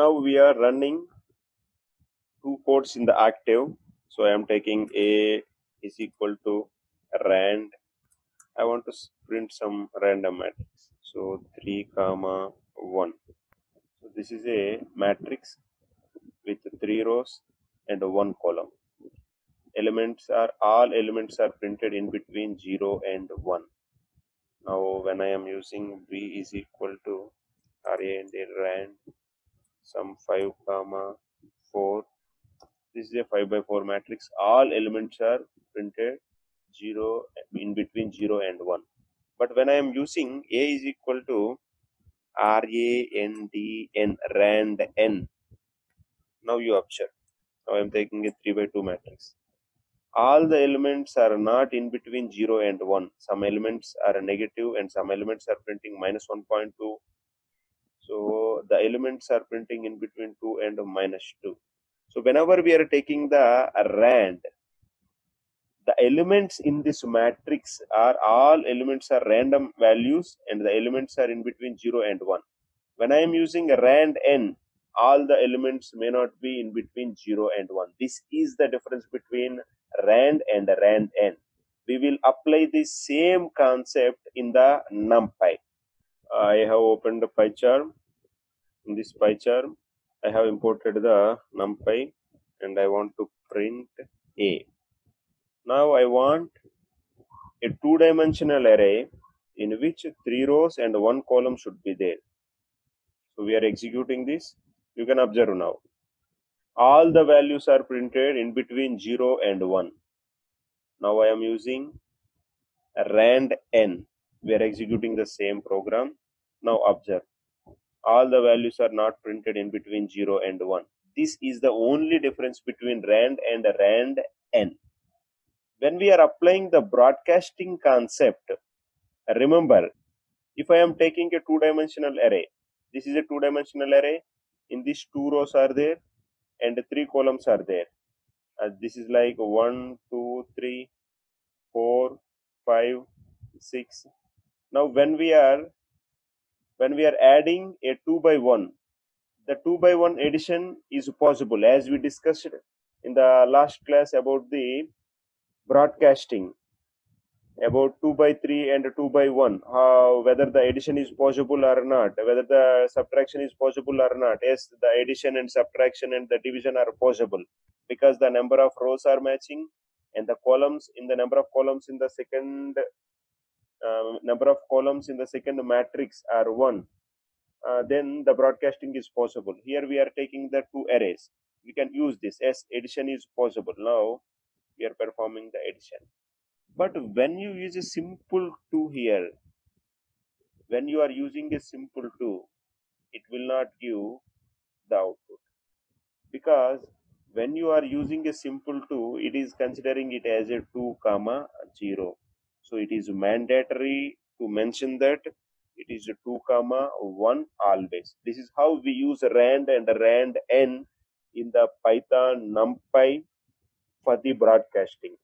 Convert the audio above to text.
now we are running two codes in the active so i am taking a is equal to rand. I want to print some random matrix. So 3 comma 1 so this is a matrix with three rows and one column. Elements are all elements are printed in between 0 and 1 now when i am using b is equal to ra and rand some 5 comma 4 this is a 5 by 4 matrix. All elements are printed 0 in between 0 and 1 but when i am using a is equal to r a n d n rand n. Now you observe. Now i am taking a 3 by 2 matrix. All the elements are not in between 0 and 1 some elements are negative and some elements are printing minus 1.2 so the elements are printing in between 2 and minus 2. So whenever we are taking the rand, the elements in this matrix are all elements are random values and the elements are in between 0 and 1. When I am using rand n, all the elements may not be in between 0 and 1. This is the difference between rand and rand n. We will apply the same concept in the numpy. I have opened the PyCharm in this PyCharm I have imported the numpy and I want to print a. Now I want a two-dimensional array in which three rows and one column should be there. So we are executing this. You can observe now. All the values are printed in between 0 and 1 now I am using rand n we are executing the same program now observe all the values are not printed in between 0 and 1. This is the only difference between RAND and RAND N. When we are applying the broadcasting concept, remember, if I am taking a two-dimensional array, this is a two-dimensional array, in these two rows are there and three columns are there. Uh, this is like 1, 2, 3, 4, 5, 6. Now when we are when we are adding a 2 by 1 the 2 by 1 addition is possible. As we discussed in the last class about the broadcasting about 2 by 3 and 2 by 1 how whether the addition is possible or not whether the subtraction is possible or not. Yes the addition and subtraction and the division are possible because the number of rows are matching and the columns in the number of columns in the second uh, number of columns in the second matrix are 1 uh, then the broadcasting is possible. Here we are taking the two arrays. We can use this. As addition is possible. Now we are performing the addition. But when you use a simple 2 here when you are using a simple 2 it will not give the output. Because when you are using a simple 2 it is considering it as a 2 comma 0 so it is mandatory to mention that it is a 2 comma 1 always. This is how we use rand and rand n in the Python numpy for the broadcasting.